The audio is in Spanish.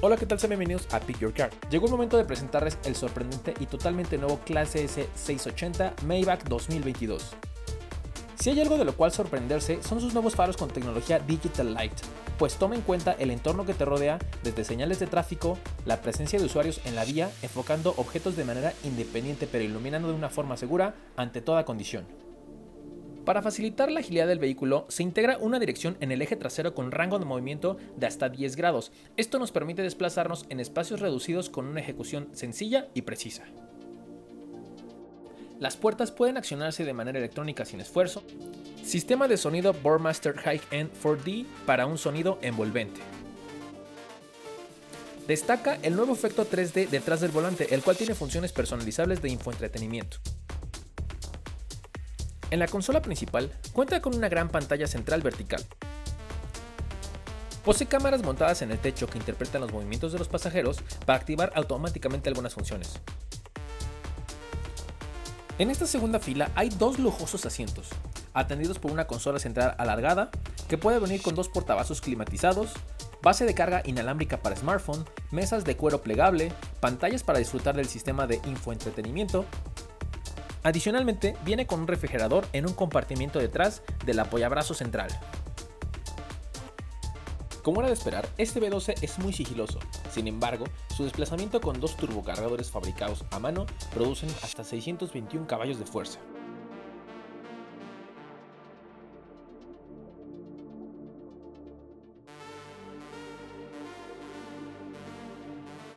Hola, ¿qué tal? Sean bienvenidos a Pick Your Car. Llegó el momento de presentarles el sorprendente y totalmente nuevo Clase S 680 Maybach 2022. Si hay algo de lo cual sorprenderse son sus nuevos faros con tecnología Digital Light, pues toma en cuenta el entorno que te rodea desde señales de tráfico, la presencia de usuarios en la vía, enfocando objetos de manera independiente pero iluminando de una forma segura ante toda condición. Para facilitar la agilidad del vehículo, se integra una dirección en el eje trasero con rango de movimiento de hasta 10 grados. Esto nos permite desplazarnos en espacios reducidos con una ejecución sencilla y precisa. Las puertas pueden accionarse de manera electrónica sin esfuerzo. Sistema de sonido Boardmaster High-End 4D para un sonido envolvente. Destaca el nuevo efecto 3D detrás del volante, el cual tiene funciones personalizables de infoentretenimiento. En la consola principal cuenta con una gran pantalla central vertical. Posee cámaras montadas en el techo que interpretan los movimientos de los pasajeros para activar automáticamente algunas funciones. En esta segunda fila hay dos lujosos asientos, atendidos por una consola central alargada que puede venir con dos portavasos climatizados, base de carga inalámbrica para smartphone, mesas de cuero plegable, pantallas para disfrutar del sistema de infoentretenimiento Adicionalmente, viene con un refrigerador en un compartimiento detrás del apoyabrazo central. Como era de esperar, este B12 es muy sigiloso, sin embargo, su desplazamiento con dos turbocargadores fabricados a mano producen hasta 621 caballos de fuerza.